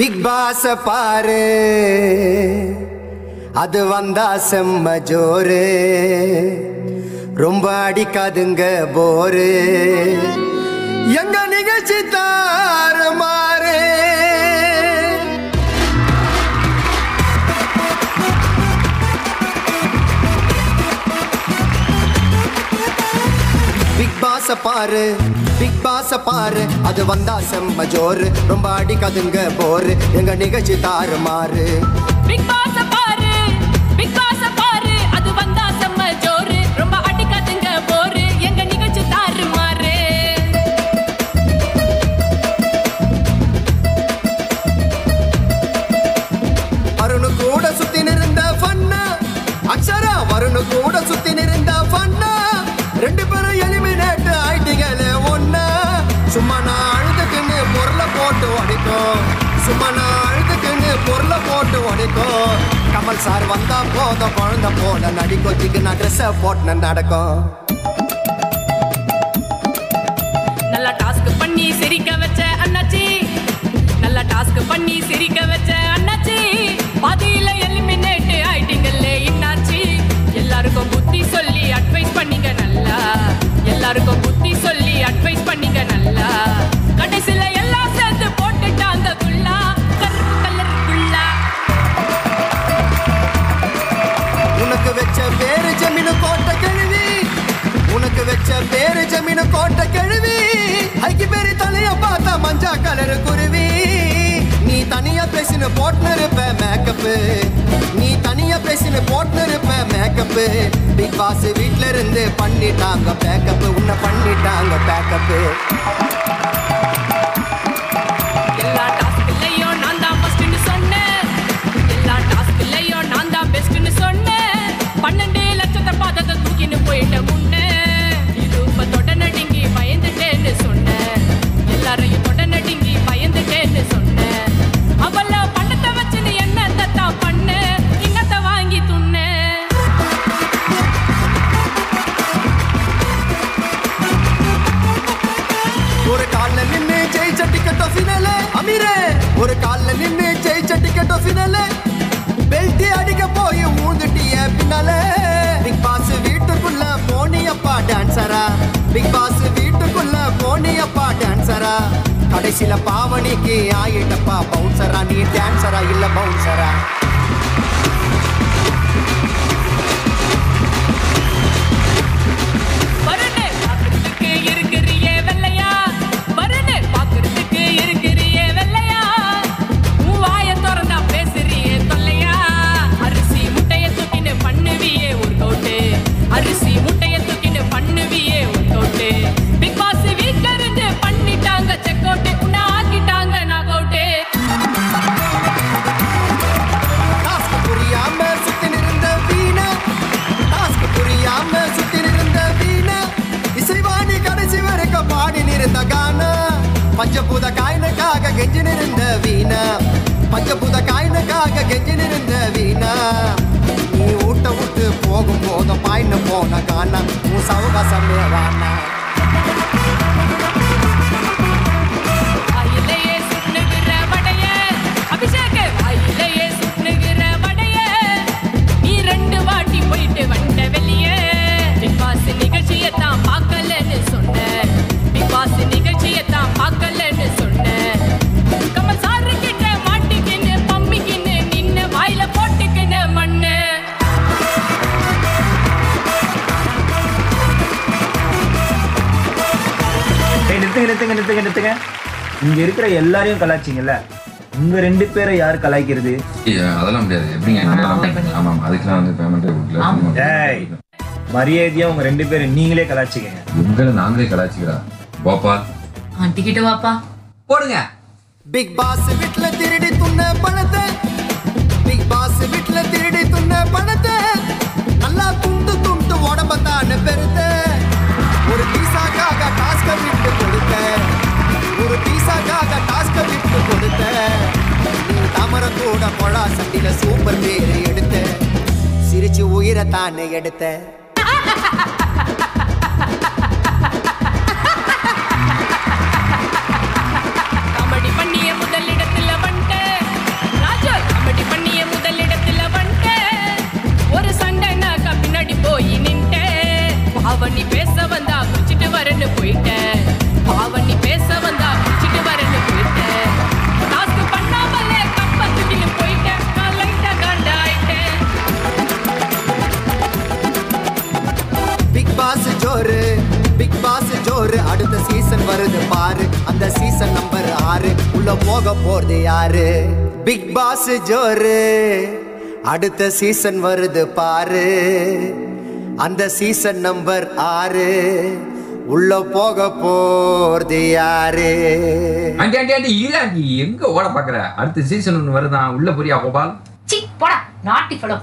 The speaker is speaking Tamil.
பிக் பாஸ் பாரு. அது வந்தா செம்ம ஜோரு. ரொம்ப அடிக்காதுங்க போரு. எங்க நிகழ்ச்சி தாறு பாஸ பாரு பிக் பாஸ பாரு. அது வந்தா செம்ம ஜோரு ரொம்ப அடிக்காதுங்க போரு. எங்க நிகழ்ச்சி தாறு மாறு. பிக் பாஸ் பாரு பிக் பாஸ் பாரு. அது வந்தா செம்ம ஜோரு ரொம்ப அடிக்காதுங்க போரு. எங்க நிகழ்ச்சி தாறு மாறு. வருணு கூட சுத்தி நிறந்த ஃபன்னா அக்ஷரா வருணு கூட சுத்தி நிறந்த ஃபன்னா பொருளை போட்டு உடைக்கும் சும்மா நான் அழுதுக்குன்னு பொருளை போட்டு உடைக்கும் கமல் சார் வந்தா போதும் குழந்த போல நடிக்கொத்திக்கு நான் ட்ரெஸ்ஸை போட்டு நடக்கும். நல்லா டாஸ்க் பண்ணி சிரிக்க வச்ச அண்ணாச்சி. நல்லா டாஸ்க் பண்ணி சிரிக்க வச்ச உனக்கு வச்ச பேரு ஜமீனு கோட்டை கழுவி. ஐக்கி பேரு தலைய பார்த்தா மஞ்சா கலரு குருவி. நீ தனியா பேசின போட்டுன்னு இருப்ப மேக்கப்பு நீ தனியா பேசின போட்டுன்னு இருப்ப மேக்கப்பு பிக் பாஸ் வீட்ல இருந்து பண்ணிட்டாங்க பேக்கப் உன்னை பண்ணிட்டாங்க பேக்கப்பு ஒரு காலில் நின்னு ஜெயிச்ச கேட்டோம் ஃபினாலே பெல்ட் அடிக்க போய் ஊந்துட்டிய பின்னாலே. பிக் பாஸ் வீட்டுக்குள்ள போனியப்பா டான்சரா பிக் பாஸ் வீட்டுக்குள்ள போனியப்பா டான்சரா கடைசியில பாவனிக்கு ஆயிட்டப்பா பவுன்சரா நீ டான்சரா இல்ல பவுன்சரா பஞ்சபூத காயினுக்காக கெஞ்சி நிறந்த வீணா. பஞ்சபூத காயினுக்காக கெஞ்சி நிறந்த வீணா. நீ ஊட்ட விட்டு போகும் போதும் பாயின்னு போன காணா. உன் சவகாசமே வானா நிறுத்துங்க நிறுத்துங்க நிறுத்துங்க. இங்க இருக்கிற எல்லாரையும் கலாய்ச்சிங்கல்ல? உங்க ரெண்டு பேரை யார் கலாய்க்கிறது? அதெல்லாம் முடியாது. எப்படிங்க? ஆமா ஆமா அதுக்கெல்லாம் வந்து பேமெண்ட் டேய் மரியாதையா உங்க ரெண்டு பேரும் நீங்களே கலாய்ச்சிக்கங்க. உங்களை நாங்களே கலாச்சிக்கிறா போப்பா டிக்கெட்டு வாப்பா. போடுங்க. பிக் பாஸ் வீட்ல திருடி துண்ண பணத்தை. பிக் பாஸ் வீட்ல திருடி துண்ண பணத்தை. நல்லா துண்டு துண்டு. உயிரை தானே எடுத்த போரு அடுத்த சீசன் வருது பாரு. அந்த சீசன் நம்பர் ஆறு. உள்ள போக போறது யாரு? பிக் பாஸ் ஜோரு. அடுத்த சீசன் வருது பாரு. அந்த சீசன் நம்பர் ஆறு. உள்ள போக போறது யாரு? அண்டி அண்டி அண்டி இல்ல நீ எங்க ஓட பாக்குற அடுத்த சீசன் ஒன்று வருதான் உள்ள புரியா கோபால்? சி போடா. நாட்டி படம்